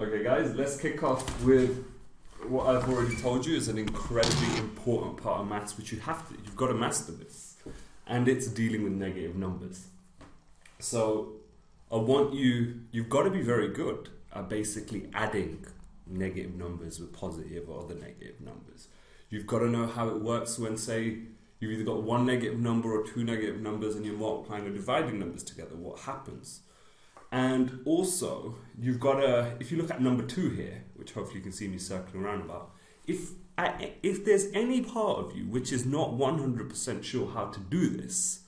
Okay, guys, let's kick off with what I've already told you is an incredibly important part of maths, which you have to, you've got to master this, and it's dealing with negative numbers. So, I want you, you've got to be very good at basically adding negative numbers with positive or other negative numbers. You've got to know how it works when, say, you've either got one negative number or two negative numbers and you're multiplying or dividing numbers together. What happens? And also, you've got to, if you look at number two here, which hopefully you can see me circling around about, if, if there's any part of you which is not 100% sure how to do this,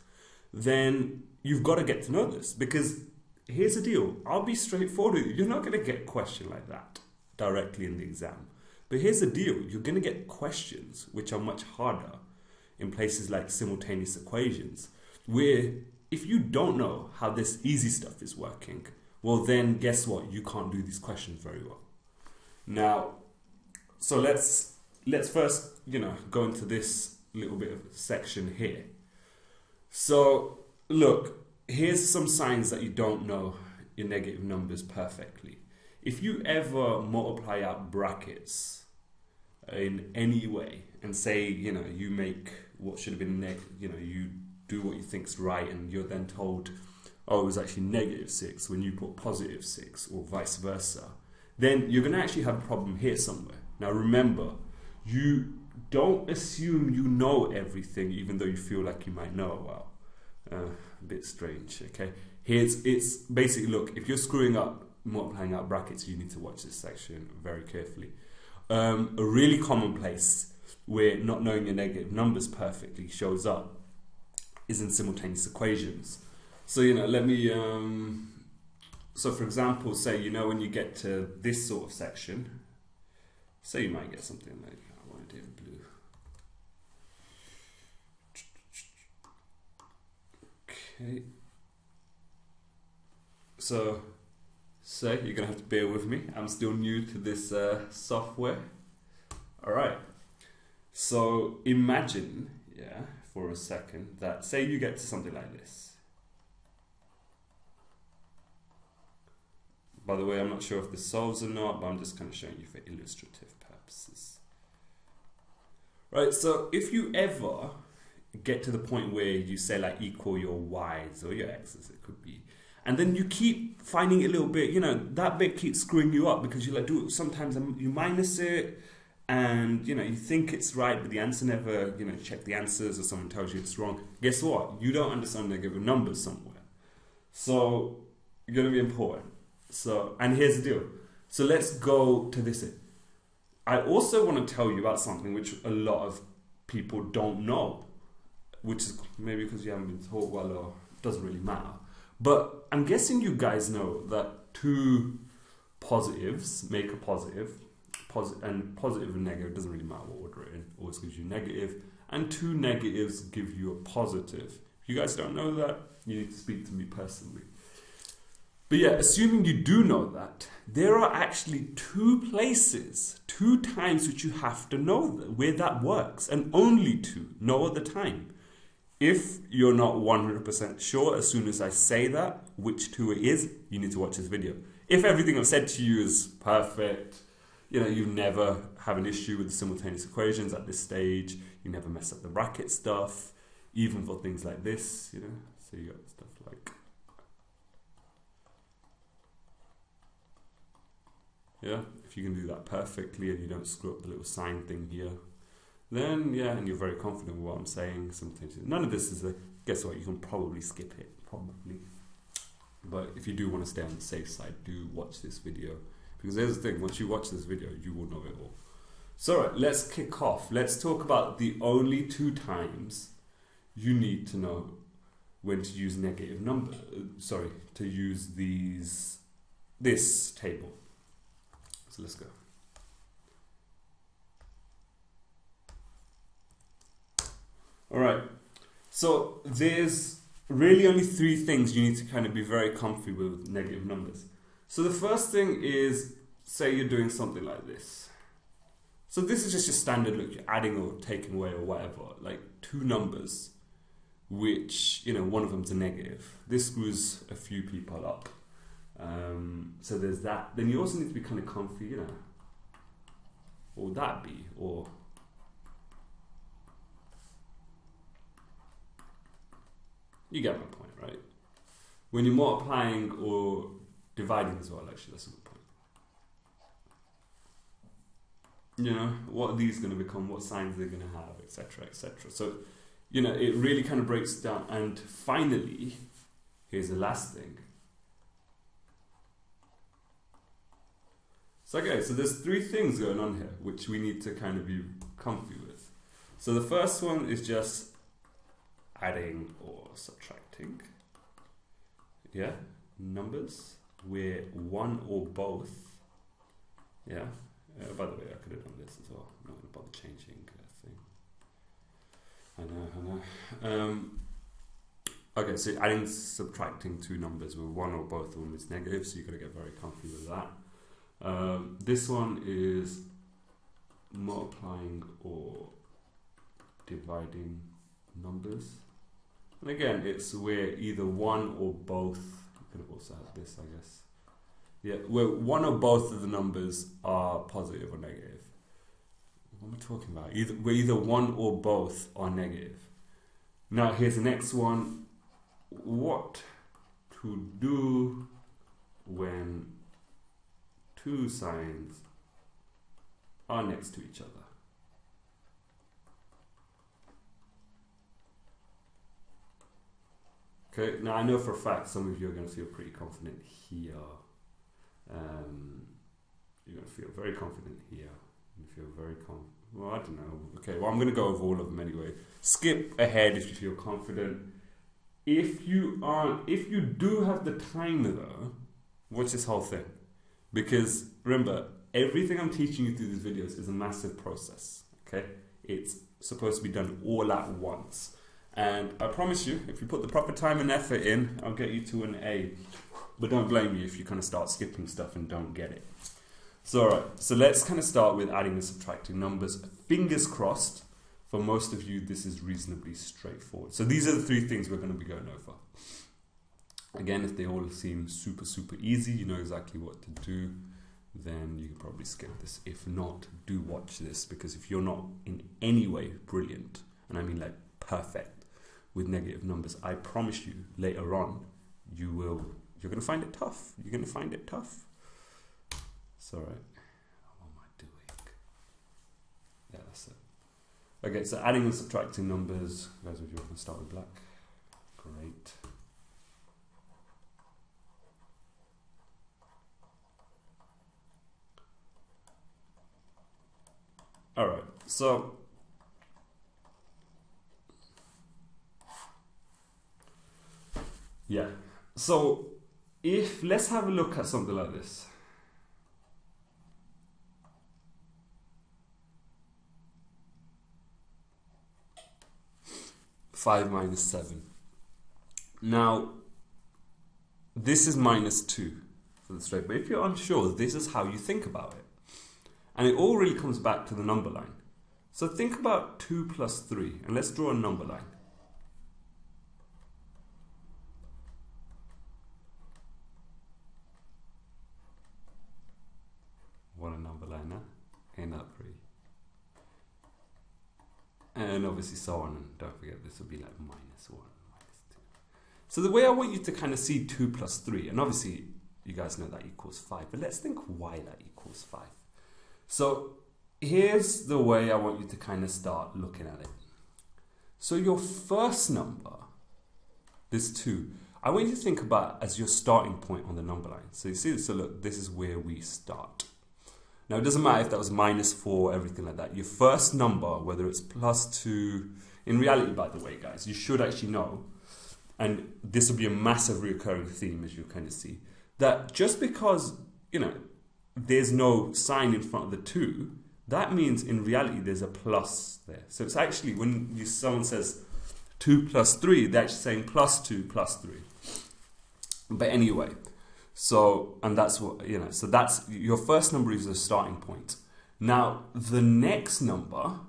then you've got to get to know this. Because here's the deal I'll be straightforward with you. You're not going to get a question like that directly in the exam. But here's the deal you're going to get questions which are much harder in places like simultaneous equations, where if you don't know how this easy stuff is working, well, then guess what? You can't do these questions very well. Now, so let's let's first, you know, go into this little bit of section here. So, look, here's some signs that you don't know your negative numbers perfectly. If you ever multiply out brackets in any way and say, you know, you make what should have been you know, you do what you think's right, and you're then told, oh, it was actually negative six when you put positive six, or vice versa, then you're going to actually have a problem here somewhere. Now, remember, you don't assume you know everything, even though you feel like you might know. Well, uh, a bit strange. Okay, here's it's basically look. If you're screwing up multiplying out brackets, you need to watch this section very carefully. Um, a really common place where not knowing your negative numbers perfectly shows up is in simultaneous equations. So, you know, let me, um, so for example, say, you know, when you get to this sort of section, say you might get something like, I want to do blue. Okay. So, say you're to have to bear with me. I'm still new to this uh, software. All right. So imagine, yeah, for a second that say you get to something like this. By the way, I'm not sure if this solves or not, but I'm just kind of showing you for illustrative purposes. Right, so if you ever get to the point where you say like equal your y's or your x's, it could be, and then you keep finding it a little bit, you know, that bit keeps screwing you up because you like do sometimes you minus it, and you know you think it's right, but the answer never you know check the answers or someone tells you it's wrong. Guess what? You don't understand negative numbers somewhere, so you're going to be important. So and here's the deal. So let's go to this. I also want to tell you about something which a lot of people don't know, which is maybe because you haven't been taught well or doesn't really matter. But I'm guessing you guys know that two positives make a positive and positive and negative doesn't really matter what order it in always gives you negative and two negatives give you a positive. If you guys don't know that? You need to speak to me personally. But yeah assuming you do know that there are actually two places two times which you have to know where that works and only two no other time. If you're not 100% sure as soon as I say that which two it is you need to watch this video. If everything I've said to you is perfect you know, you never have an issue with the simultaneous equations at this stage. You never mess up the bracket stuff, even for things like this, you know. So you got stuff like yeah, if you can do that perfectly and you don't screw up the little sign thing here, then yeah, and you're very confident with what I'm saying. Sometimes none of this is a guess what you can probably skip it probably. But if you do want to stay on the safe side, do watch this video because there's the thing, once you watch this video, you will know it all. So, right, let's kick off. Let's talk about the only two times you need to know when to use negative number. Uh, sorry, to use these this table. So let's go. All right. So there's really only three things you need to kind of be very comfy with negative numbers. So the first thing is, say you're doing something like this. So this is just your standard look, you're adding or taking away or whatever, like two numbers, which, you know, one of them's a negative. This screws a few people up. Um, so there's that. Then you also need to be kind of comfy, you know. Would that be? Or you get my point, right? When you're multiplying or dividing as well, actually, that's a good point. You know, what are these going to become? What signs they're going to have, etc., etc. So, you know, it really kind of breaks down. And finally, here's the last thing. So, okay, so there's three things going on here which we need to kind of be comfy with. So, the first one is just adding or subtracting. Yeah, numbers where one or both. Yeah. Uh, by the way, I could have done this as well. I'm not going to bother changing a thing. I know, I know. Um, okay, so adding, subtracting two numbers where one or both of them is negative, so you've got to get very comfy with that. Um, this one is multiplying or dividing numbers. And again, it's where either one or both, could have also had this, I guess. Yeah, where one or both of the numbers are positive or negative. What am I talking about? Either where either one or both are negative. Now here's the next one. What to do when two signs are next to each other? Okay, now I know for a fact some of you are going to feel pretty confident here. Um, you're going to feel very confident here. You feel very confident. Well, I don't know. Okay, well, I'm going to go over all of them anyway. Skip ahead if you feel confident. If you aren't, if you do have the time though, watch this whole thing. Because remember, everything I'm teaching you through these videos is a massive process. Okay? It's supposed to be done all at once. And I promise you, if you put the proper time and effort in, I'll get you to an A. But don't blame me if you kind of start skipping stuff and don't get it. So, alright, so let's kind of start with adding and subtracting numbers. Fingers crossed, for most of you, this is reasonably straightforward. So, these are the three things we're going to be going over. Again, if they all seem super, super easy, you know exactly what to do, then you can probably skip this. If not, do watch this because if you're not in any way brilliant, and I mean like perfect with negative numbers, I promise you later on, you will you're going to find it tough. You're going to find it tough. Right. What am I doing? Yeah, that's it. Okay, so adding and subtracting numbers. Guys, if you want to start with black. Great. All right, so yeah, so if let's have a look at something like this. Five minus seven. Now, this is minus two for the straight, but if you're unsure, this is how you think about it. And it all really comes back to the number line. So think about 2 plus 3, and let's draw a number line. What a number line, huh? Ain't that pretty? And obviously so on, and don't forget this will be like minus 1, minus 2. So the way I want you to kind of see 2 plus 3, and obviously you guys know that equals 5, but let's think why that equals 5. So here's the way I want you to kind of start looking at it. So your first number, this 2, I want you to think about as your starting point on the number line. So you see, so look, this is where we start. Now it doesn't matter if that was minus 4, everything like that. Your first number, whether it's plus 2, in reality, by the way, guys, you should actually know, and this will be a massive recurring theme as you kind of see, that just because, you know, there's no sign in front of the 2, that means in reality there's a plus there. So it's actually when you, someone says 2 plus 3, they're actually saying plus 2 plus 3. But anyway, so, and that's what, you know, so that's your first number is the starting point. Now, the next number,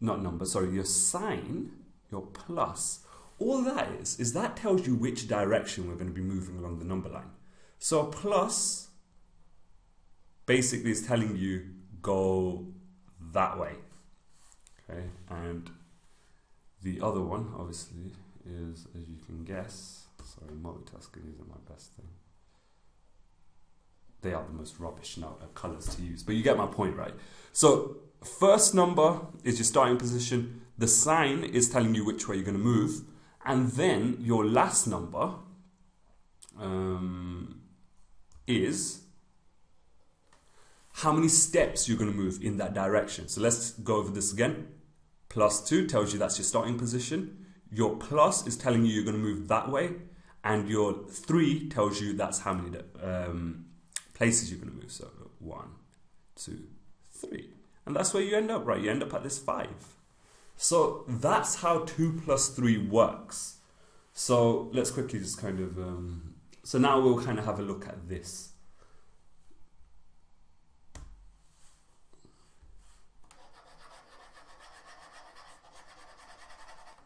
not number, sorry, your sign, your plus, all that is, is that tells you which direction we're going to be moving along the number line. So plus basically is telling you go that way. Okay, and the other one obviously is as you can guess. Sorry, multitasking isn't my best thing. They are the most rubbish now uh, colors to use, but you get my point, right? So first number is your starting position. The sign is telling you which way you're going to move, and then your last number um, is how many steps you're going to move in that direction. So let's go over this again. Plus 2 tells you that's your starting position. Your plus is telling you you're going to move that way. And your 3 tells you that's how many um, places you're going to move. So one, two, three, And that's where you end up, right? You end up at this 5. So that's how 2 plus 3 works. So let's quickly just kind of... Um, so now we'll kind of have a look at this.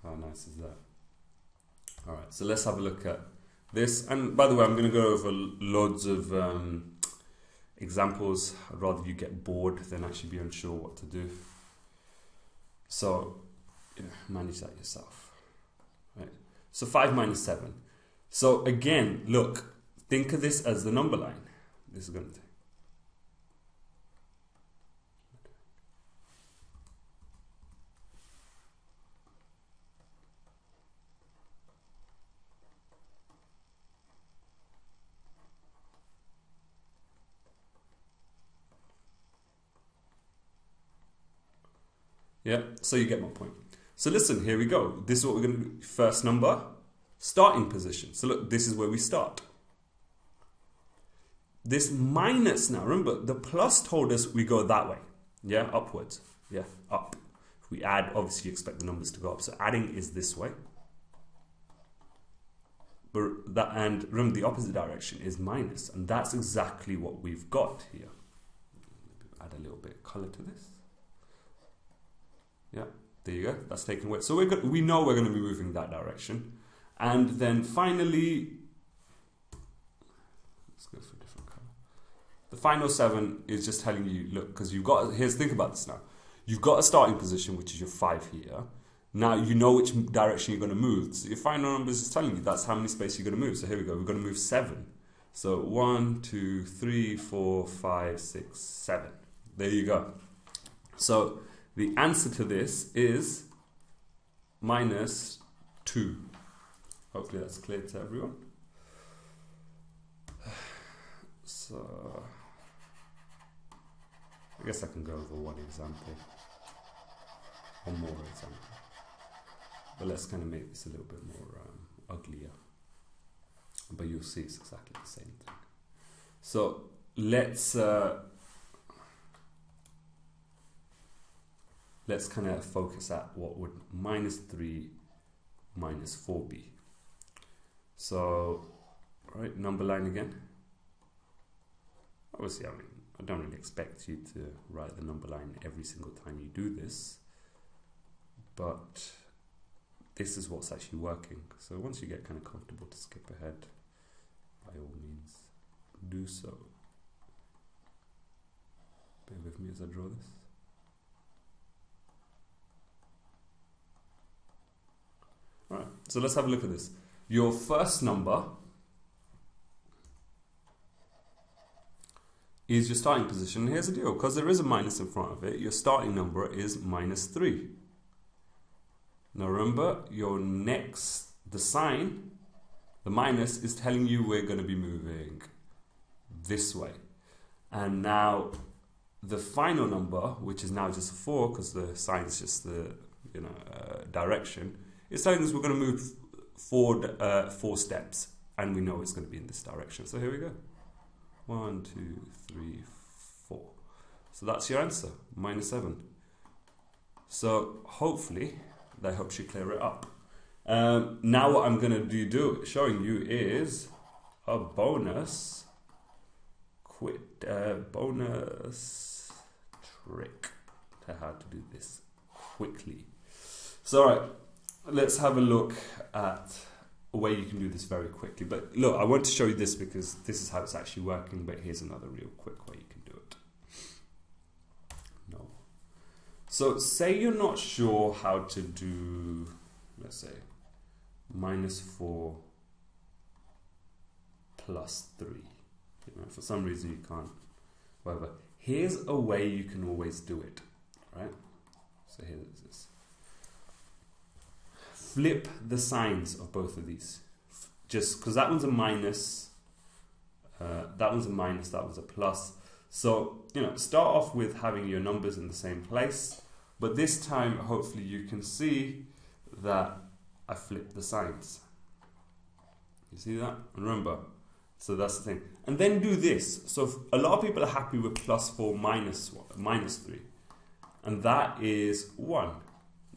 How nice is that? All right, so let's have a look at this. And by the way, I'm going to go over loads of um, examples. I'd rather you get bored than actually be unsure what to do. So manage that yourself. Right. So 5 minus 7. So again, look, think of this as the number line. This is going to Yeah, so you get my point. So listen, here we go. This is what we're going to do. First number, starting position. So look, this is where we start. This minus now, remember, the plus told us we go that way. Yeah, upwards. Yeah, up. If we add, obviously you expect the numbers to go up. So adding is this way. But that, and remember, the opposite direction is minus, and that's exactly what we've got here. Add a little bit of color to this. Yeah, there you go. That's taken away. So we're we know we're going to be moving that direction. And then finally, let's go for a different color. The final seven is just telling you, look, because you've got, here's, think about this now. You've got a starting position, which is your five here. Now you know which direction you're going to move. So your final number is telling you that's how many spaces you're going to move. So here we go. We're going to move seven. So one, two, three, four, five, six, seven. There you go. So the answer to this is minus 2. Hopefully that's clear to everyone. So, I guess I can go over one example. One more example. But let's kind of make this a little bit more um, uglier. But you'll see it's exactly the same thing. So let's uh, let's kind of focus at what would minus 3 minus 4 be. So, right, number line again. Obviously, I mean, I don't really expect you to write the number line every single time you do this, but this is what's actually working. So once you get kind of comfortable to skip ahead, by all means, do so. Bear with me as I draw this. Right, so let's have a look at this. Your first number is your starting position. Here's the deal, because there is a minus in front of it, your starting number is minus 3. Now remember, your next, the sign, the minus is telling you we're going to be moving this way. And now the final number, which is now just a 4, because the sign is just the you know uh, direction, it's telling us we're going to move forward uh, four steps, and we know it's going to be in this direction. So here we go. One, two, three, four. So that's your answer, minus seven. So hopefully that helps you clear it up. Um, now what I'm going to do, do showing you is a bonus quit uh, bonus trick to how to do this quickly. So all right, let's have a look at a way you can do this very quickly. But look, I want to show you this because this is how it's actually working. But here's another real quick way you can do it. No. So say you're not sure how to do, let's say, minus four plus three. You know, for some reason you can't. Whatever. Here's a way you can always do it. Right. So here's this flip the signs of both of these. Just because that one's a minus, uh, that one's a minus, that one's a plus. So, you know, start off with having your numbers in the same place, but this time, hopefully, you can see that I flipped the signs. You see that? Remember, so that's the thing. And then do this. So a lot of people are happy with plus 4 minus, one, minus 3. And that is 1.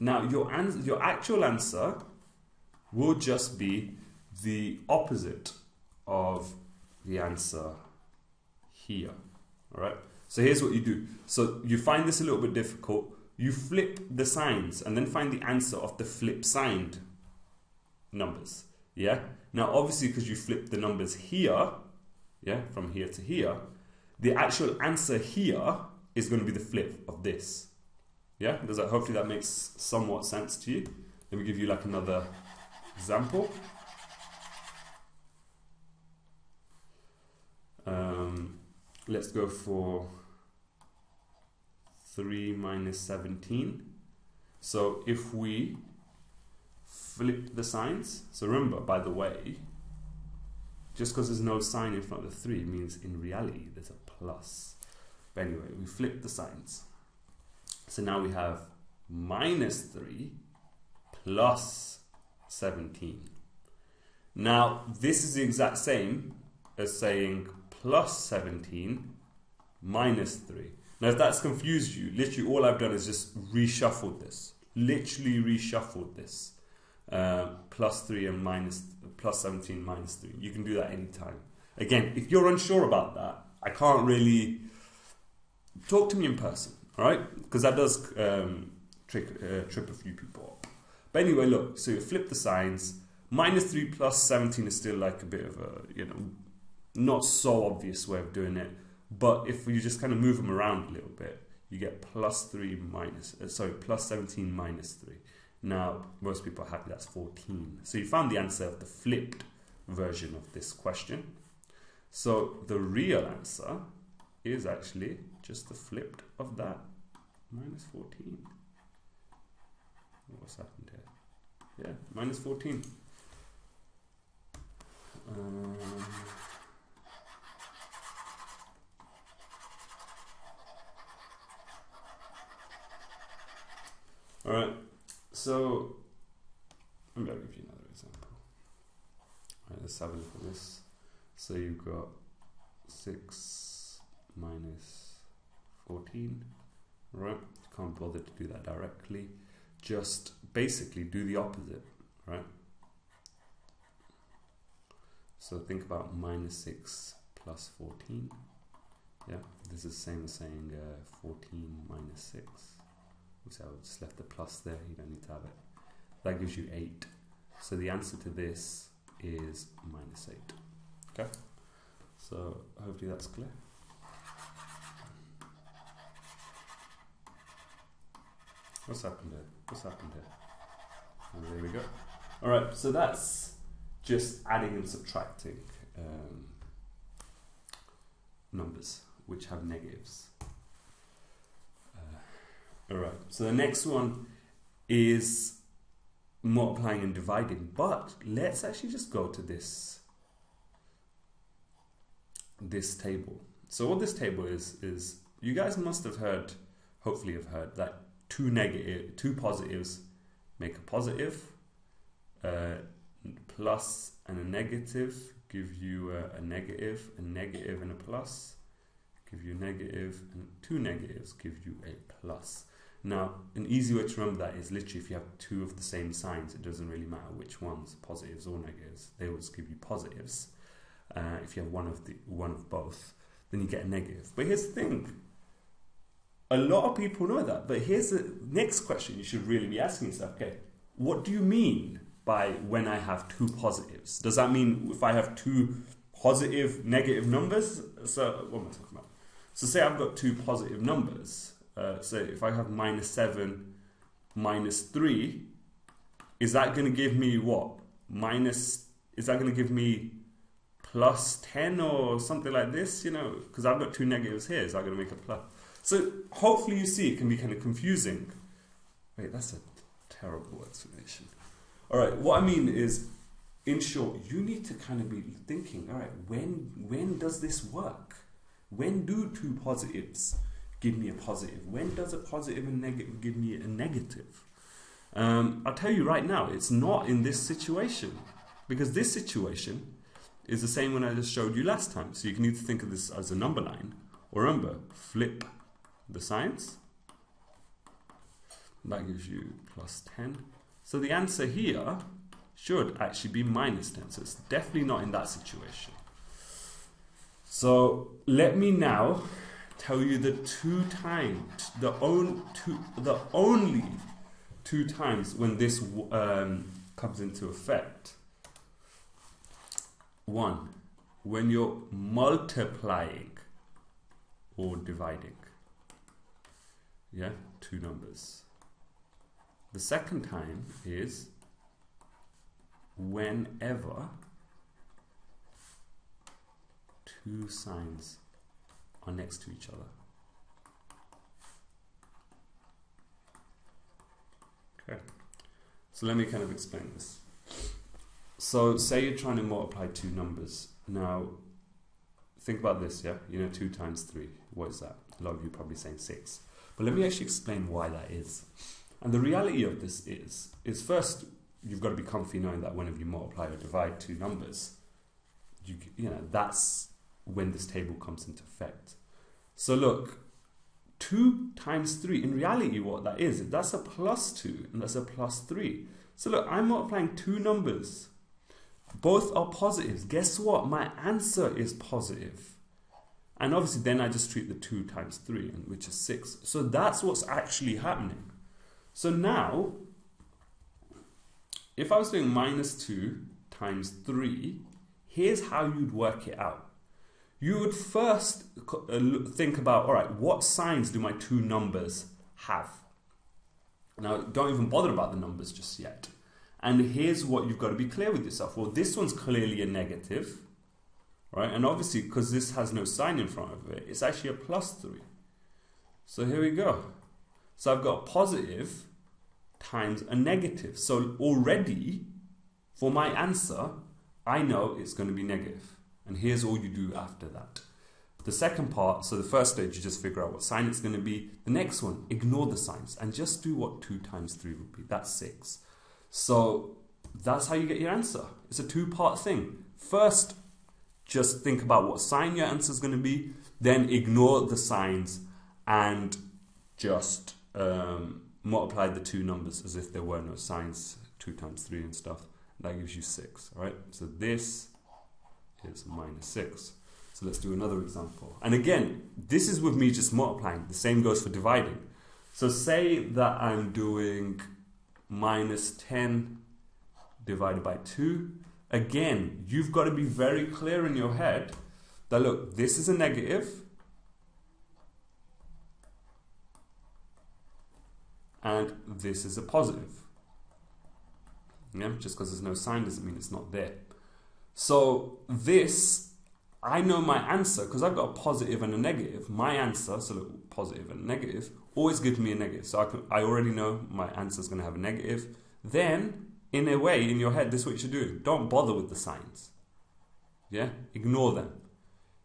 Now, your, your actual answer will just be the opposite of the answer here. All right. So here's what you do. So you find this a little bit difficult. You flip the signs and then find the answer of the flip signed numbers. Yeah. Now, obviously, because you flip the numbers here, yeah, from here to here, the actual answer here is going to be the flip of this. Yeah, does that hopefully that makes somewhat sense to you? Let me give you like another example. Um, let's go for 3 minus 17. So if we flip the signs, so remember, by the way, just because there's no sign in front of the 3 means in reality there's a plus. But anyway, we flip the signs. So now we have minus 3 plus 17. Now, this is the exact same as saying plus 17 minus 3. Now, if that's confused you, literally all I've done is just reshuffled this. Literally reshuffled this. Uh, plus 3 and minus, plus 17 minus 3. You can do that anytime. Again, if you're unsure about that, I can't really talk to me in person. All right, because that does um, trick, uh, trip a few people up. But anyway, look. So you flip the signs. Minus three plus seventeen is still like a bit of a you know not so obvious way of doing it. But if you just kind of move them around a little bit, you get plus three minus uh, sorry plus seventeen minus three. Now most people are happy that's fourteen. So you found the answer of the flipped version of this question. So the real answer is actually just the flipped of that minus 14. What's happened here? Yeah, minus 14. Um, all right, so I'm going to give you another example. All right, let's have a look at this. So you've got 6 minus 14 right? Can't bother to do that directly. Just basically do the opposite, right? So think about minus 6 plus 14. Yeah, this is the same as saying uh, 14 minus 6. So I just left the plus there, you don't need to have it. That gives you 8. So the answer to this is minus 8. Okay? So hopefully that's clear. What's happened here? What's happened here? And there we go. All right, so that's just adding and subtracting um, numbers which have negatives. Uh, all right, so the next one is multiplying and dividing, but let's actually just go to this this table. So what this table is is you guys must have heard, hopefully have heard that two negative, two positives make a positive, uh, plus and a negative give you a, a negative, a negative and a plus give you a negative, and two negatives give you a plus. Now, an easy way to remember that is literally if you have two of the same signs, it doesn't really matter which ones, positives or negatives. They just give you positives. Uh, if you have one of the one of both, then you get a negative. But here's the thing: a lot of people know that. But here's the next question you should really be asking yourself okay, what do you mean by when I have two positives. Does that mean if I have two positive, negative numbers? So, what am I talking about? So, say I've got two positive numbers. Uh, so, if I have minus 7, minus 3, is that going to give me what? Minus, is that going to give me plus 10 or something like this? You know, because I've got two negatives here. Is that going to make a plus? So, hopefully, you see it can be kind of confusing. Wait, that's a terrible explanation. All right, what I mean is, in short, you need to kind of be thinking, all right, when when does this work? When do two positives give me a positive? When does a positive and negative give me a negative? Um, I'll tell you right now, it's not in this situation because this situation is the same one I just showed you last time. So you can either think of this as a number line, or remember, flip the signs. That gives you plus 10 so the answer here should actually be minus 10. So it's definitely not in that situation. So let me now tell you the two times, the, on, two, the only two times when this um, comes into effect. One, when you're multiplying or dividing. Yeah, two numbers. The second time is whenever two signs are next to each other. Okay, so let me kind of explain this. So, say you're trying to multiply two numbers. Now, think about this, yeah? You know, 2 times 3. What is that? A lot of you probably saying 6. But let me actually explain why that is. And the reality of this is, is first, you've got to be comfy knowing that whenever you multiply or divide two numbers, you, you know, that's when this table comes into effect. So look, 2 times 3, in reality what that is, that's a plus 2 and that's a plus 3. So look, I'm multiplying two numbers. Both are positives. Guess what? My answer is positive. And obviously then I just treat the 2 times 3, which is 6. So that's what's actually happening. So now, if I was doing minus 2 times 3, here's how you'd work it out. You would first uh, think about, all right, what signs do my two numbers have? Now, don't even bother about the numbers just yet. And here's what you've got to be clear with yourself. Well, this one's clearly a negative, right? And obviously, because this has no sign in front of it, it's actually a plus 3. So here we go. So I've got positive times a negative. So already, for my answer, I know it's going to be negative. And here's all you do after that. The second part, so the first stage, you just figure out what sign it's going to be. The next one, ignore the signs and just do what 2 times 3 would be. That's 6. So that's how you get your answer. It's a two part thing. First, just think about what sign your answer is going to be, then ignore the signs and just um, multiply the two numbers as if there were no signs, 2 times 3 and stuff. That gives you 6, alright? So this is minus 6. So let's do another example. And again, this is with me just multiplying. The same goes for dividing. So say that I'm doing minus 10 divided by 2. Again, you've got to be very clear in your head that look, this is a negative, and this is a positive. Yeah, just because there's no sign doesn't mean it's not there. So this, I know my answer because I've got a positive and a negative. My answer, so look, positive and negative, always gives me a negative. So I, can, I already know my answer is going to have a negative. Then, in a way, in your head, this is what you should do. Don't bother with the signs. Yeah, ignore them.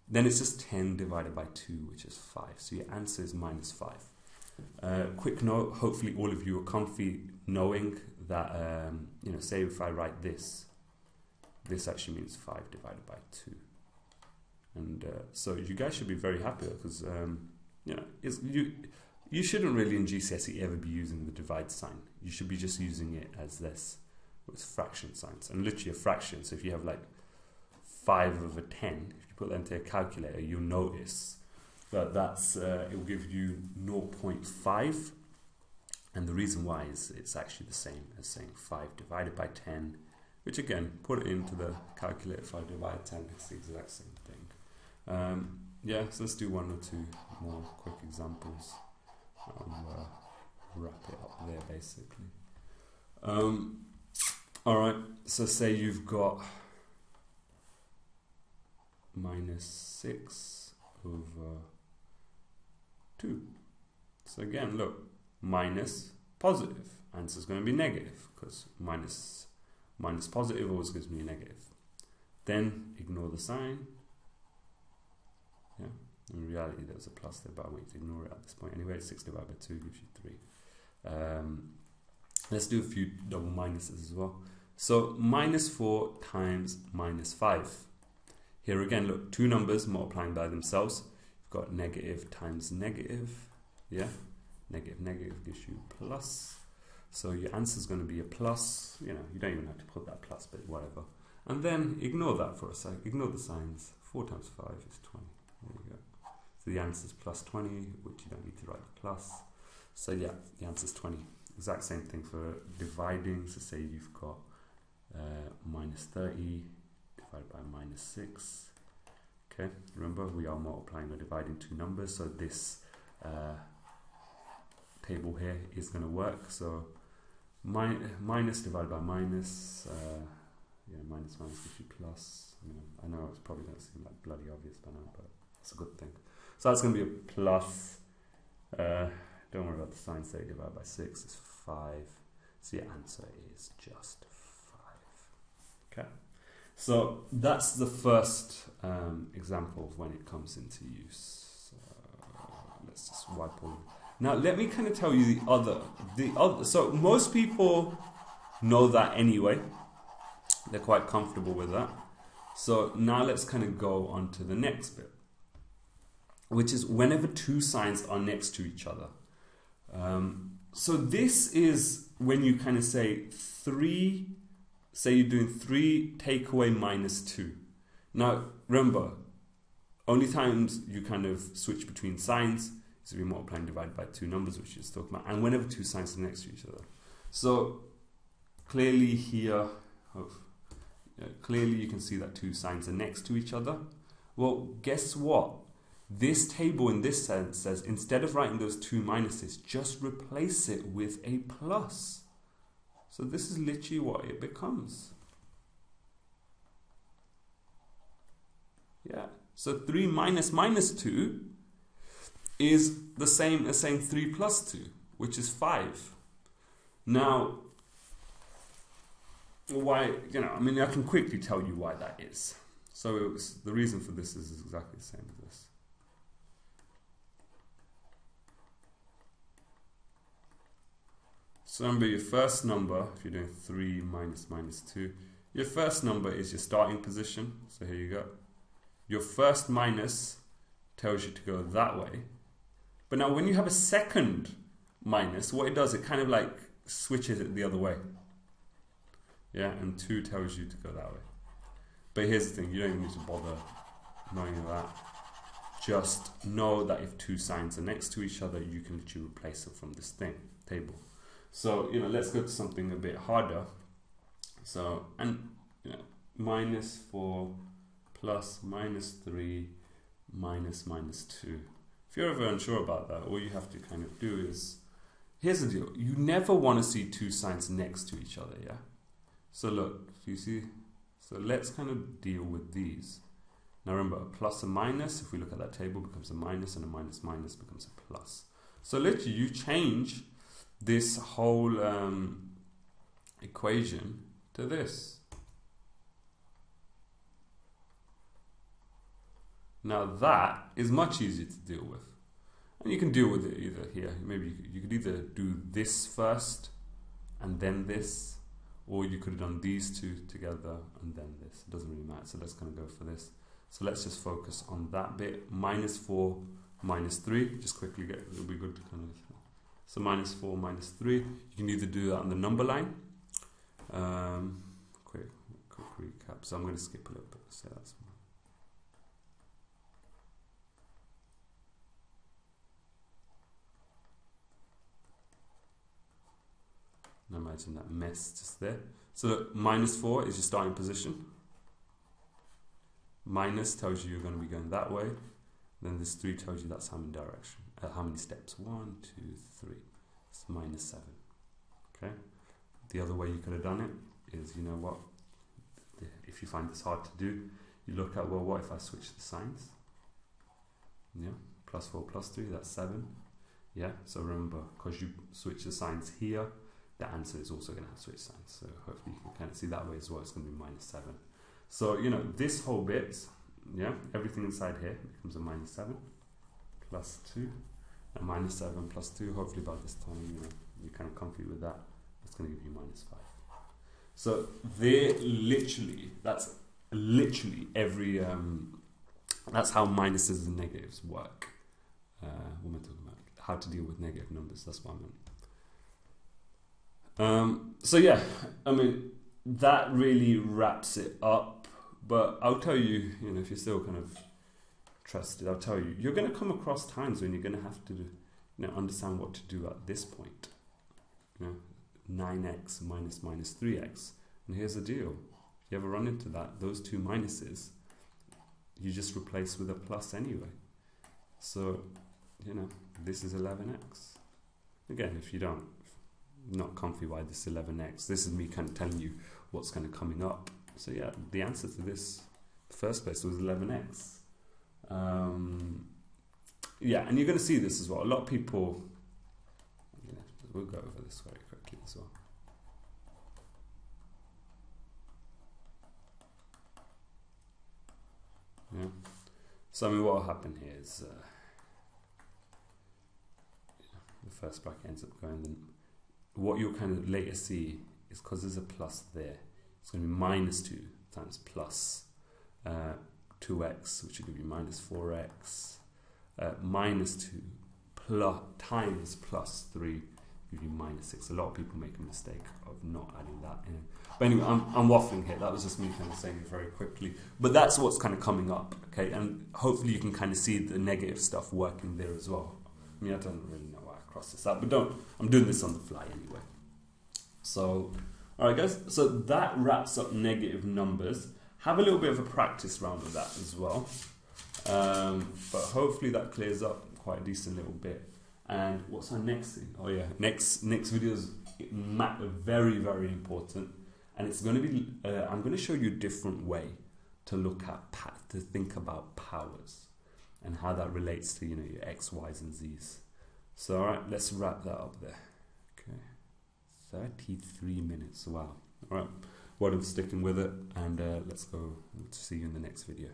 Then it's just 10 divided by 2, which is 5. So your answer is minus 5. Uh, quick note, hopefully all of you are comfy knowing that, um, you know, say if I write this, this actually means 5 divided by 2. And uh, so you guys should be very happy because, um, you know, you, you shouldn't really in GCSE ever be using the divide sign. You should be just using it as this, with fraction signs. And literally a fraction, so if you have like 5 over 10, if you put that into a calculator, you'll notice that that's uh, it will give you 0.5 And the reason why is it's actually the same as saying 5 divided by 10, which again, put it into the calculator, 5 divided by 10, it's the exact same thing. Um, yeah, so let's do one or two more quick examples. I'll uh, wrap it up there basically. Um, Alright, so say you've got minus 6 over 2. So again, look, minus positive. Answer is going to be negative because minus, minus positive always gives me a negative. Then ignore the sign. Yeah, in reality there's a plus there, but I want to ignore it at this point. Anyway, 6 divided by 2 gives you 3. Um, let's do a few double minuses as well. So minus 4 times minus 5. Here again, look, two numbers multiplying by themselves. You've got negative times negative. Yeah, negative negative gives you plus. So your answer is going to be a plus. You know, you don't even have to put that plus, but whatever. And then ignore that for a sec. Ignore the signs. 4 times 5 is 20. There you go. So the answer is plus 20, which you don't need to write the plus. So yeah, the answer is 20. Exact same thing for dividing. So say you've got uh, minus 30 divided by minus 6. Okay, remember we are multiplying or dividing two numbers, so this uh, table here is going to work. So mi minus divided by minus, uh, yeah, minus minus gives you plus. I, mean, I know it's probably going to seem like bloody obvious by now, but it's a good thing. So that's going to be a plus. Uh, don't worry about the sign, say divided by 6 is 5. So your answer is just Okay, so that's the first um, example of when it comes into use. So let's just wipe all. Now let me kind of tell you the other, the other. So most people know that anyway. They're quite comfortable with that. So now let's kind of go on to the next bit, which is whenever two signs are next to each other. Um, so this is when you kind of say three say you're doing 3 take away minus 2. Now, remember, only times you kind of switch between signs is if you're multiplying divided by two numbers, which is talking about, and whenever two signs are next to each other. So, clearly here, oh, yeah, clearly you can see that two signs are next to each other. Well, guess what? This table in this sense says instead of writing those two minuses, just replace it with a plus. So this is literally what it becomes. Yeah. So 3 minus minus 2 is the same as saying 3 plus 2, which is 5. Now, why, you know, I mean, I can quickly tell you why that is. So was, the reason for this is exactly the same as this. So remember your first number, if you're doing 3 minus minus 2, your first number is your starting position. So here you go. Your first minus tells you to go that way. But now when you have a second minus, what it does, it kind of like switches it the other way. Yeah, and 2 tells you to go that way. But here's the thing, you don't even need to bother knowing that. Just know that if two signs are next to each other, you can literally replace them from this thing, table. So, you know, let's go to something a bit harder. So, and, you know, minus 4 plus minus 3 minus minus 2. If you're ever unsure about that, all you have to kind of do is, here's the deal. You never want to see two signs next to each other, yeah? So look, you see, so let's kind of deal with these. Now remember, a plus and minus, if we look at that table, becomes a minus, and a minus minus becomes a plus. So literally, you change this whole um, equation to this. Now that is much easier to deal with. And you can deal with it either here. Maybe you could either do this first and then this, or you could have done these two together and then this. It doesn't really matter. So let's kind of go for this. So let's just focus on that bit. Minus 4, minus 3. Just quickly get, it'll be good to kind of so minus 4, minus 3. You can either do that on the number line. Um, quick, quick recap. So I'm going to skip a little bit. So that's imagine that mess just there. So look, minus 4 is your starting position. Minus tells you you're going to be going that way. Then this 3 tells you that's how many direction, uh, how many steps. One, two, three. It's minus 7. Okay? The other way you could have done it is, you know what, if you find this hard to do, you look at, well, what if I switch the signs? Yeah, plus 4 plus 3, that's 7. Yeah, so remember, because you switch the signs here, the answer is also going to have switch signs. So hopefully you can kind of see that way as well. It's going to be minus 7. So, you know, this whole bit, yeah, everything inside here becomes a minus 7 plus 2. And minus 7 plus 2, hopefully by this time, you know, you're kind of comfy with that. It's going to give you minus 5. So they literally, that's literally every, um, that's how minuses and negatives work. Uh, what am I talking about? How to deal with negative numbers, that's what I meant. Um, so yeah, I mean that really wraps it up. But I'll tell you, you know, if you're still kind of trusted, I'll tell you, you're going to come across times when you're going to have to, you know, understand what to do at this point. You know, 9x minus minus 3x. And here's the deal. If you ever run into that, those two minuses, you just replace with a plus anyway. So, you know, this is 11x. Again, if you don't not comfy why this 11x. This is me kind of telling you what's kind of coming up. So yeah, the answer to this first place was 11x. Um, yeah, and you're going to see this as well. A lot of people, we'll go over this very quickly as well. Yeah. So I mean, what will happen here is uh, the first bracket ends up going. Then what you'll kind of later see is because there's a plus there, it's going to be minus 2 times plus, uh, 2x, which will give you minus 4x, uh, minus 2 plus, times plus 3 give you minus 6. A lot of people make a mistake of not adding that in. But anyway, I'm, I'm waffling here. That was just me kind of saying it very quickly. But that's what's kind of coming up, okay? And hopefully you can kind of see the negative stuff working there as well. I mean, I don't really know cross this out, but don't. I'm doing this on the fly anyway. So, all right, guys. So that wraps up negative numbers. Have a little bit of a practice round of that as well. Um, but hopefully that clears up quite a decent little bit. And what's our next thing? Oh yeah, next next video is very very important, and it's going to be. Uh, I'm going to show you a different way to look at to think about powers and how that relates to you know your x, y's, and z's. So, all right, let's wrap that up there. Okay, 33 minutes. Wow. All right, well done sticking with it, and uh, let's go see you in the next video.